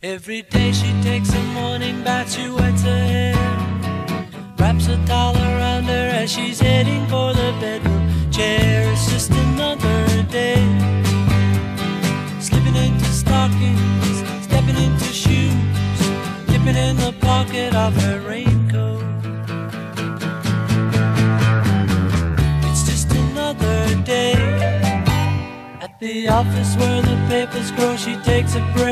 Every day she takes a morning bath, she wets her hair, wraps a towel around her as she's heading for the bedroom chair. It's just another day, slipping into stockings, stepping into shoes, dipping in the pocket of her raincoat. It's just another day at the office where the papers grow. She takes a break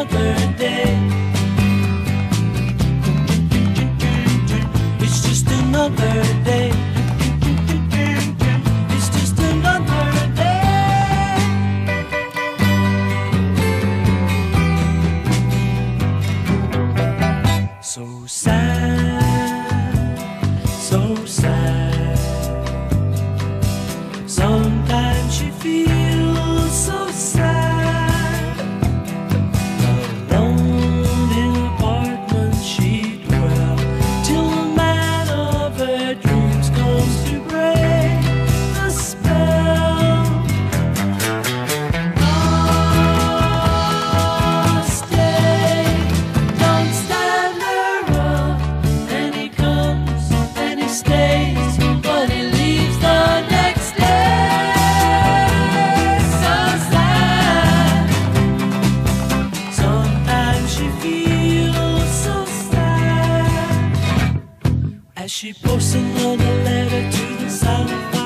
another day. It's just another day. It's just another day. So sad, so sad. As she posts another letter to the silent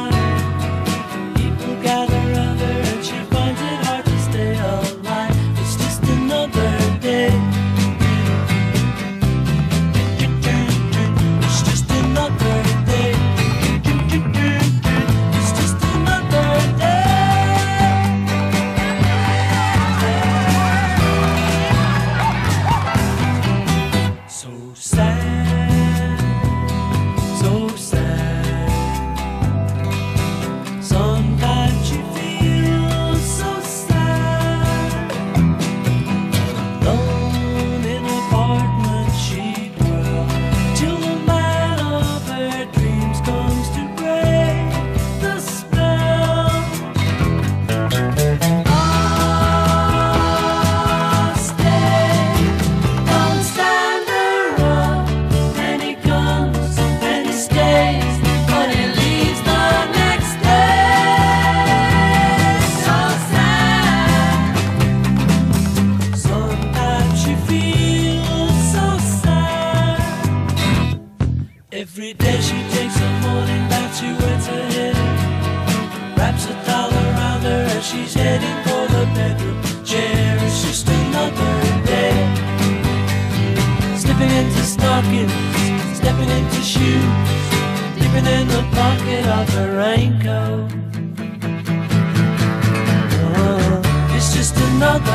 Every day she takes a morning bath, she wets her hair, wraps a towel around her as she's heading for the bedroom chair. It's just another day. Slipping into stockings, stepping into shoes, dipping in the pocket of her raincoat. Oh, it's just another.